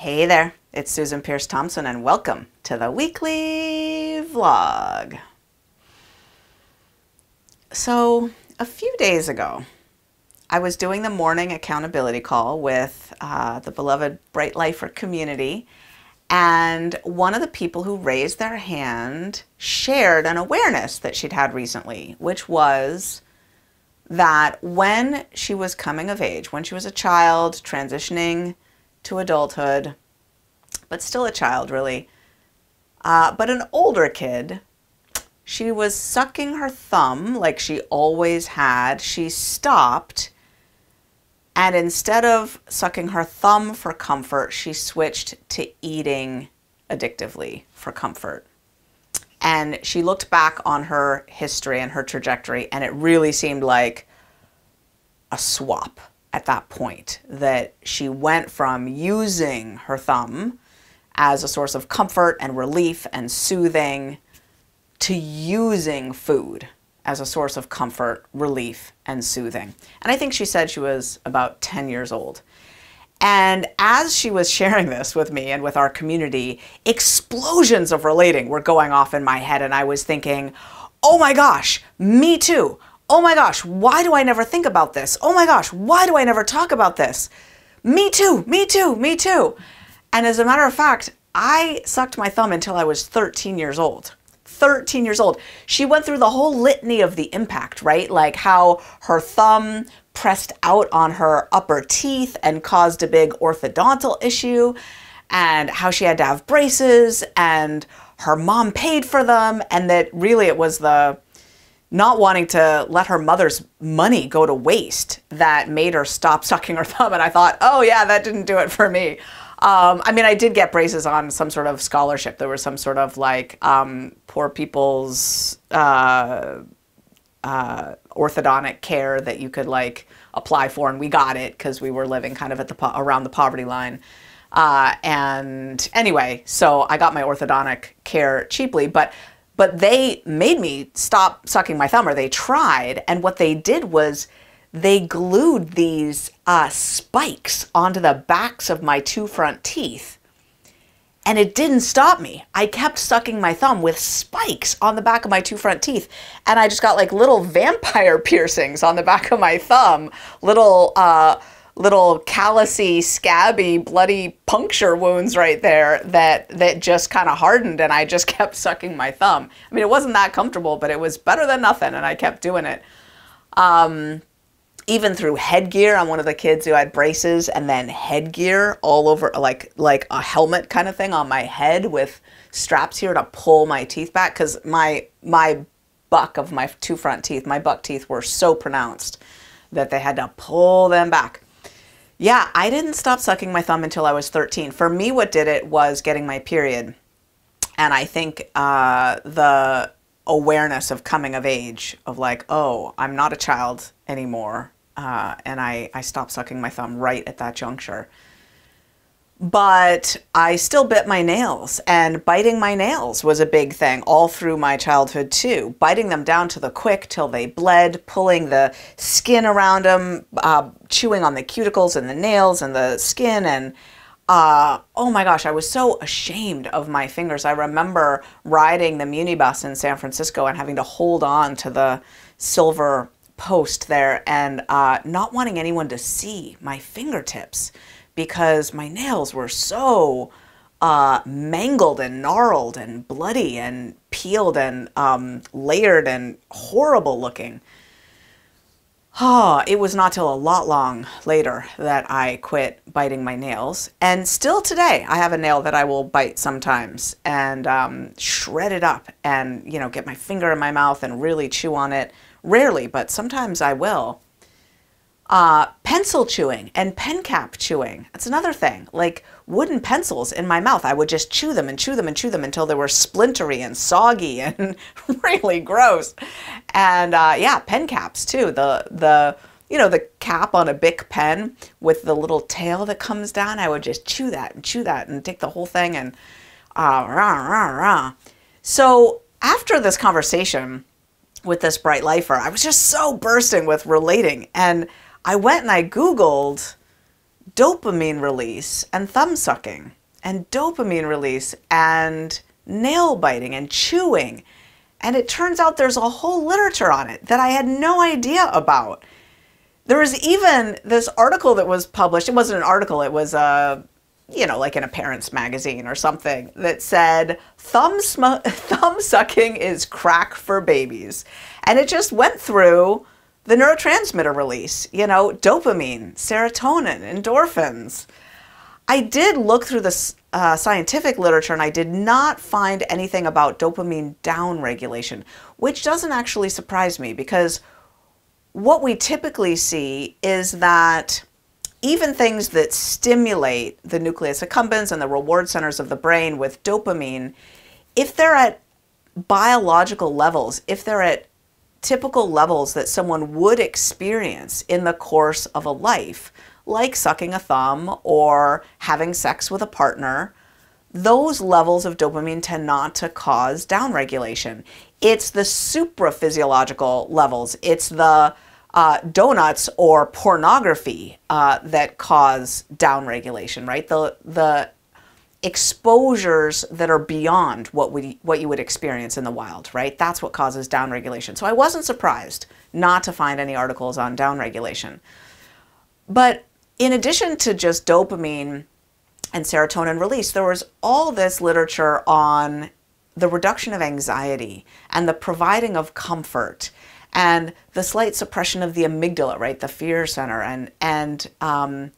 Hey there, it's Susan Peirce Thompson, and welcome to the weekly vlog. So, a few days ago, I was doing the morning accountability call with uh, the beloved Bright Lifer community, and one of the people who raised their hand shared an awareness that she'd had recently, which was that when she was coming of age, when she was a child transitioning to adulthood, but still a child, really. Uh, but an older kid, she was sucking her thumb like she always had. She stopped, and instead of sucking her thumb for comfort, she switched to eating addictively for comfort. And she looked back on her history and her trajectory, and it really seemed like a swap at that point that she went from using her thumb as a source of comfort and relief and soothing to using food as a source of comfort, relief, and soothing. And I think she said she was about 10 years old. And as she was sharing this with me and with our community, explosions of relating were going off in my head. And I was thinking, oh my gosh, me too oh my gosh, why do I never think about this? Oh my gosh, why do I never talk about this? Me too, me too, me too. And as a matter of fact, I sucked my thumb until I was 13 years old. 13 years old. She went through the whole litany of the impact, right? Like how her thumb pressed out on her upper teeth and caused a big orthodontal issue, and how she had to have braces, and her mom paid for them, and that really it was the not wanting to let her mother's money go to waste that made her stop sucking her thumb. And I thought, oh, yeah, that didn't do it for me. Um, I mean, I did get braces on some sort of scholarship. There was some sort of like um, poor people's uh, uh, orthodontic care that you could like apply for, and we got it because we were living kind of at the around the poverty line. Uh, and anyway, so I got my orthodontic care cheaply, but but they made me stop sucking my thumb, or they tried. And what they did was they glued these uh, spikes onto the backs of my two front teeth. And it didn't stop me. I kept sucking my thumb with spikes on the back of my two front teeth. And I just got like little vampire piercings on the back of my thumb, little, uh, little callousy, scabby, bloody puncture wounds right there that that just kind of hardened and I just kept sucking my thumb. I mean, it wasn't that comfortable, but it was better than nothing and I kept doing it. Um, even through headgear, I'm one of the kids who had braces and then headgear all over like like a helmet kind of thing on my head with straps here to pull my teeth back cuz my my buck of my two front teeth, my buck teeth were so pronounced that they had to pull them back. Yeah, I didn't stop sucking my thumb until I was 13. For me, what did it was getting my period. And I think uh, the awareness of coming of age, of like, oh, I'm not a child anymore. Uh, and I, I stopped sucking my thumb right at that juncture but I still bit my nails, and biting my nails was a big thing all through my childhood, too. Biting them down to the quick till they bled, pulling the skin around them, uh, chewing on the cuticles and the nails and the skin. And uh, oh my gosh, I was so ashamed of my fingers. I remember riding the Muni bus in San Francisco and having to hold on to the silver post there and uh, not wanting anyone to see my fingertips because my nails were so uh, mangled and gnarled and bloody and peeled and um, layered and horrible looking. Oh, it was not till a lot long later that I quit biting my nails. And still today, I have a nail that I will bite sometimes and um, shred it up and, you know, get my finger in my mouth and really chew on it. Rarely, but sometimes I will. Uh, pencil chewing and pen cap chewing. That's another thing. Like wooden pencils in my mouth. I would just chew them and chew them and chew them until they were splintery and soggy and really gross. And uh, yeah, pen caps too. The the you know the cap on a Bic pen with the little tail that comes down. I would just chew that and chew that and take the whole thing and uh, rah, rah, rah. So after this conversation with this bright lifer, I was just so bursting with relating and I went and I Googled dopamine release and thumb sucking, and dopamine release and nail biting and chewing. And it turns out there's a whole literature on it that I had no idea about. There was even this article that was published. It wasn't an article, it was a you know, like in a parent's magazine or something that said thumb thumb sucking is crack for babies. And it just went through the neurotransmitter release, you know, dopamine, serotonin, endorphins. I did look through the uh, scientific literature and I did not find anything about dopamine downregulation, which doesn't actually surprise me because what we typically see is that even things that stimulate the nucleus accumbens and the reward centers of the brain with dopamine, if they're at biological levels, if they're at typical levels that someone would experience in the course of a life, like sucking a thumb or having sex with a partner, those levels of dopamine tend not to cause downregulation. It's the supraphysiological levels. It's the uh, donuts or pornography uh, that cause downregulation, right? The the exposures that are beyond what we what you would experience in the wild, right? That's what causes downregulation. So I wasn't surprised not to find any articles on downregulation. But in addition to just dopamine and serotonin release, there was all this literature on the reduction of anxiety and the providing of comfort and the slight suppression of the amygdala, right, the fear center, and and um,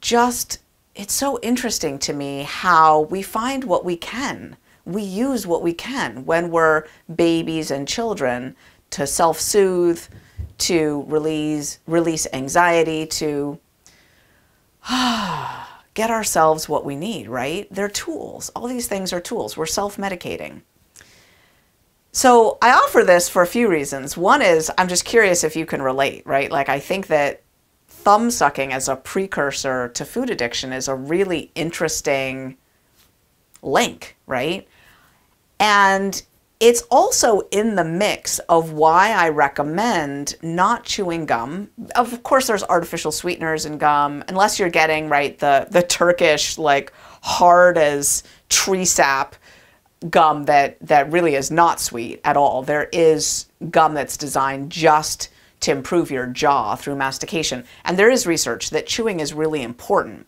just it's so interesting to me how we find what we can. We use what we can when we're babies and children to self-soothe, to release release anxiety, to get ourselves what we need, right? They're tools. All these things are tools. We're self-medicating. So I offer this for a few reasons. One is I'm just curious if you can relate, right? Like I think that thumb sucking as a precursor to food addiction is a really interesting link, right? And it's also in the mix of why I recommend not chewing gum. Of course, there's artificial sweeteners in gum, unless you're getting right the the Turkish like hard as tree sap gum that, that really is not sweet at all. There is gum that's designed just to improve your jaw through mastication. And there is research that chewing is really important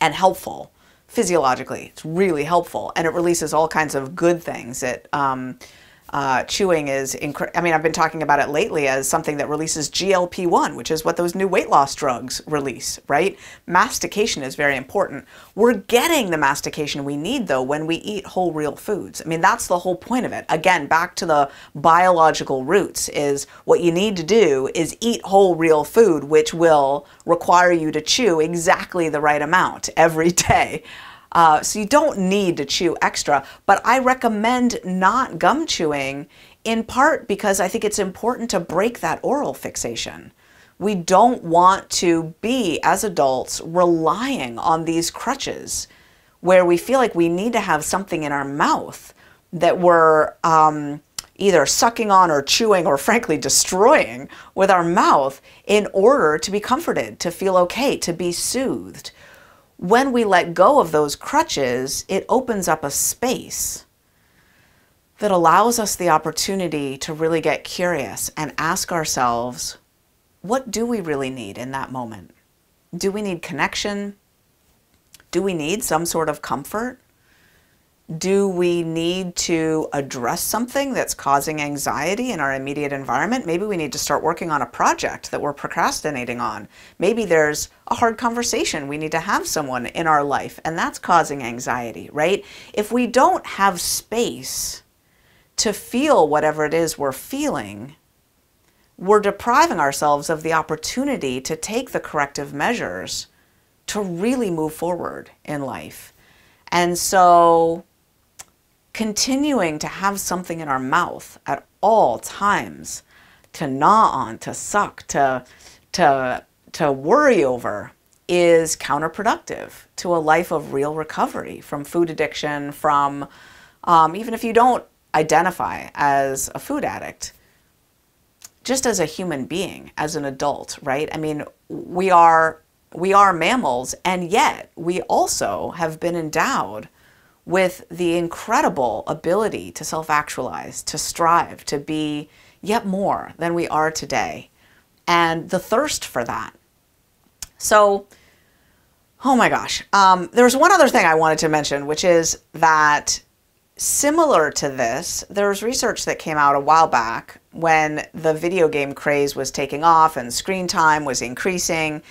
and helpful physiologically. It's really helpful and it releases all kinds of good things. It um, uh, chewing is, I mean, I've been talking about it lately as something that releases GLP 1, which is what those new weight loss drugs release, right? Mastication is very important. We're getting the mastication we need, though, when we eat whole real foods. I mean, that's the whole point of it. Again, back to the biological roots is what you need to do is eat whole real food, which will require you to chew exactly the right amount every day. Uh, so you don't need to chew extra, but I recommend not gum chewing in part because I think it's important to break that oral fixation. We don't want to be, as adults, relying on these crutches where we feel like we need to have something in our mouth that we're um, either sucking on or chewing or frankly destroying with our mouth in order to be comforted, to feel okay, to be soothed when we let go of those crutches, it opens up a space that allows us the opportunity to really get curious and ask ourselves, what do we really need in that moment? Do we need connection? Do we need some sort of comfort? Do we need to address something that's causing anxiety in our immediate environment? Maybe we need to start working on a project that we're procrastinating on. Maybe there's a hard conversation we need to have someone in our life and that's causing anxiety, right? If we don't have space to feel whatever it is we're feeling, we're depriving ourselves of the opportunity to take the corrective measures to really move forward in life. And so continuing to have something in our mouth at all times to gnaw on, to suck, to, to, to worry over is counterproductive to a life of real recovery from food addiction, from um, even if you don't identify as a food addict, just as a human being, as an adult, right? I mean, we are we are mammals, and yet we also have been endowed with the incredible ability to self actualize, to strive, to be yet more than we are today, and the thirst for that. So, oh my gosh, um, there's one other thing I wanted to mention, which is that similar to this, there's research that came out a while back when the video game craze was taking off and screen time was increasing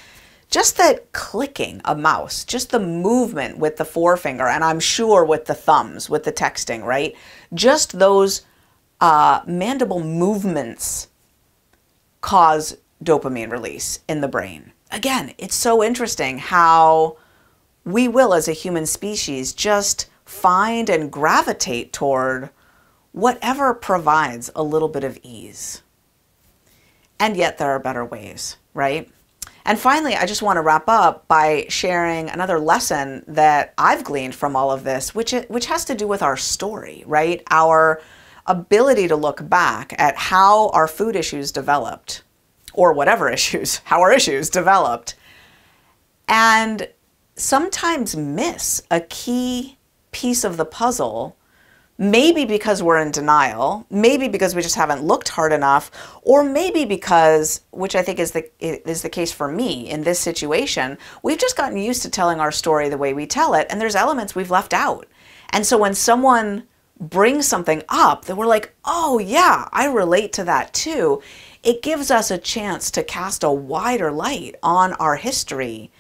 just that clicking a mouse, just the movement with the forefinger, and I'm sure with the thumbs, with the texting, right? Just those uh, mandible movements cause dopamine release in the brain. Again, it's so interesting how we will, as a human species, just find and gravitate toward whatever provides a little bit of ease. And yet, there are better ways, right? And finally, I just want to wrap up by sharing another lesson that I've gleaned from all of this, which, which has to do with our story, right? Our ability to look back at how our food issues developed, or whatever issues, how our issues developed, and sometimes miss a key piece of the puzzle maybe because we're in denial, maybe because we just haven't looked hard enough, or maybe because, which I think is the is the case for me in this situation, we've just gotten used to telling our story the way we tell it, and there's elements we've left out. And so when someone brings something up that we're like, "Oh yeah, I relate to that too." It gives us a chance to cast a wider light on our history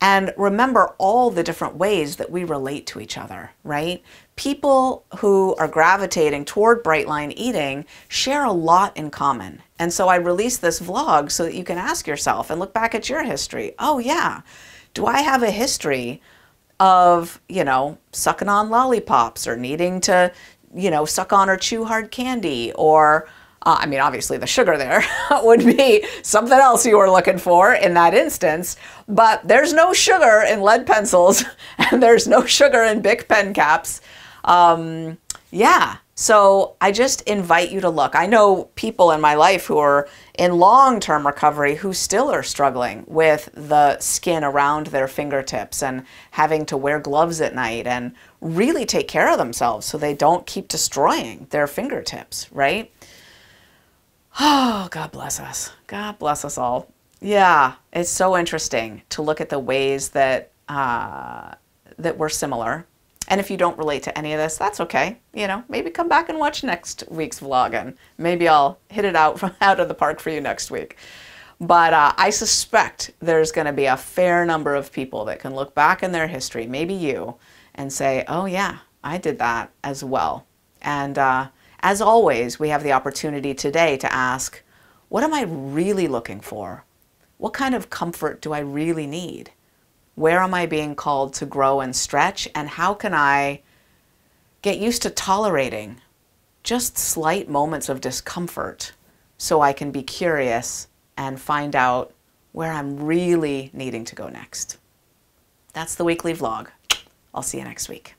and remember all the different ways that we relate to each other, right? People who are gravitating toward bright line eating share a lot in common. And so I released this vlog so that you can ask yourself and look back at your history. Oh, yeah. Do I have a history of, you know, sucking on lollipops or needing to, you know, suck on or chew hard candy or uh, I mean, obviously the sugar there would be something else you were looking for in that instance, but there's no sugar in lead pencils and there's no sugar in Bic pen caps. Um, yeah, so I just invite you to look. I know people in my life who are in long-term recovery who still are struggling with the skin around their fingertips and having to wear gloves at night and really take care of themselves so they don't keep destroying their fingertips, right? Oh, God bless us. God bless us all. Yeah, it's so interesting to look at the ways that uh, that we're similar. And if you don't relate to any of this, that's okay. You know, maybe come back and watch next week's vlog, and maybe I'll hit it out from out of the park for you next week. But uh, I suspect there's going to be a fair number of people that can look back in their history, maybe you, and say, "Oh yeah, I did that as well." And uh, as always, we have the opportunity today to ask, what am I really looking for? What kind of comfort do I really need? Where am I being called to grow and stretch? And how can I get used to tolerating just slight moments of discomfort so I can be curious and find out where I'm really needing to go next? That's the weekly vlog. I'll see you next week.